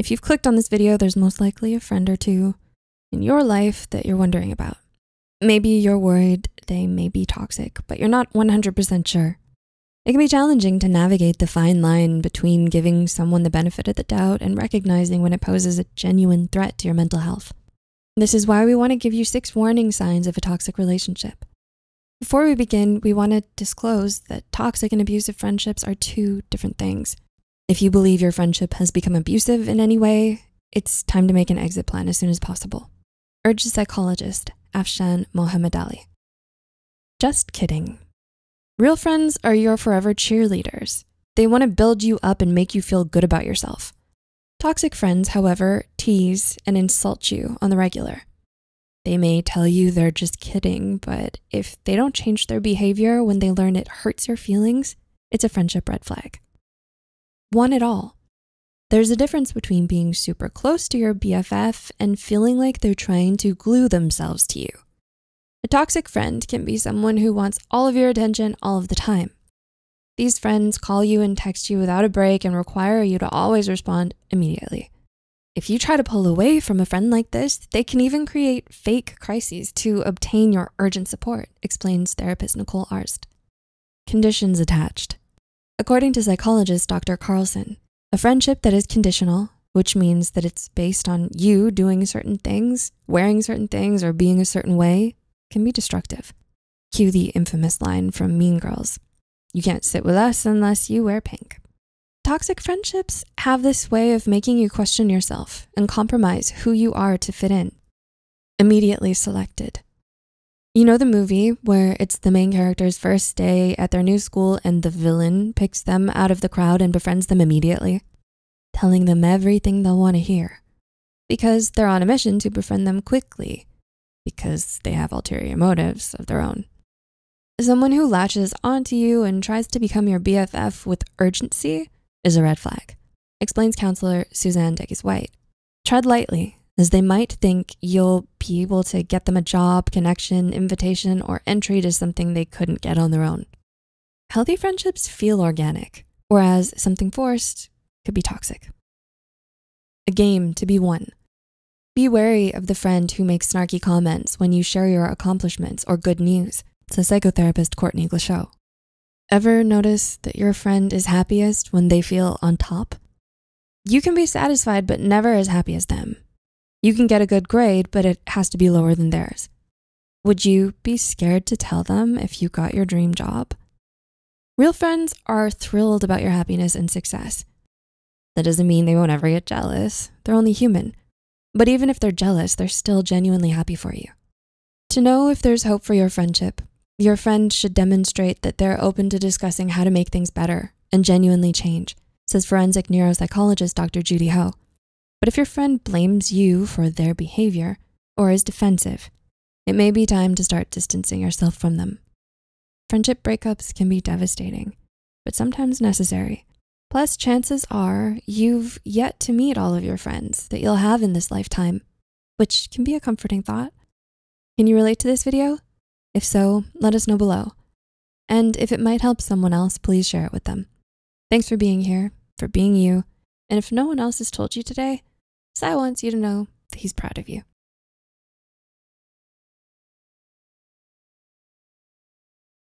If you've clicked on this video, there's most likely a friend or two in your life that you're wondering about. Maybe you're worried they may be toxic, but you're not 100% sure. It can be challenging to navigate the fine line between giving someone the benefit of the doubt and recognizing when it poses a genuine threat to your mental health. This is why we wanna give you six warning signs of a toxic relationship. Before we begin, we wanna disclose that toxic and abusive friendships are two different things. If you believe your friendship has become abusive in any way, it's time to make an exit plan as soon as possible. Urge psychologist Afshan Mohammed Ali. Just kidding. Real friends are your forever cheerleaders. They wanna build you up and make you feel good about yourself. Toxic friends, however, tease and insult you on the regular. They may tell you they're just kidding, but if they don't change their behavior when they learn it hurts your feelings, it's a friendship red flag. One at all. There's a difference between being super close to your BFF and feeling like they're trying to glue themselves to you. A toxic friend can be someone who wants all of your attention all of the time. These friends call you and text you without a break and require you to always respond immediately. If you try to pull away from a friend like this, they can even create fake crises to obtain your urgent support, explains therapist Nicole Arzt. Conditions attached. According to psychologist Dr. Carlson, a friendship that is conditional, which means that it's based on you doing certain things, wearing certain things, or being a certain way, can be destructive. Cue the infamous line from Mean Girls You can't sit with us unless you wear pink. Toxic friendships have this way of making you question yourself and compromise who you are to fit in. Immediately selected. You know the movie where it's the main character's first day at their new school and the villain picks them out of the crowd and befriends them immediately, telling them everything they'll wanna hear because they're on a mission to befriend them quickly because they have ulterior motives of their own. Someone who latches onto you and tries to become your BFF with urgency is a red flag, explains counselor Suzanne Degges-White. Tread lightly, as they might think you'll be able to get them a job, connection, invitation, or entry to something they couldn't get on their own. Healthy friendships feel organic, whereas something forced could be toxic. A game to be won. Be wary of the friend who makes snarky comments when you share your accomplishments or good news, says psychotherapist Courtney Glashow. Ever notice that your friend is happiest when they feel on top? You can be satisfied, but never as happy as them. You can get a good grade, but it has to be lower than theirs. Would you be scared to tell them if you got your dream job? Real friends are thrilled about your happiness and success. That doesn't mean they won't ever get jealous. They're only human. But even if they're jealous, they're still genuinely happy for you. To know if there's hope for your friendship, your friend should demonstrate that they're open to discussing how to make things better and genuinely change, says forensic neuropsychologist Dr. Judy Ho. But if your friend blames you for their behavior or is defensive, it may be time to start distancing yourself from them. Friendship breakups can be devastating, but sometimes necessary. Plus, chances are you've yet to meet all of your friends that you'll have in this lifetime, which can be a comforting thought. Can you relate to this video? If so, let us know below. And if it might help someone else, please share it with them. Thanks for being here, for being you. And if no one else has told you today, Psy want you to know that he's proud of you.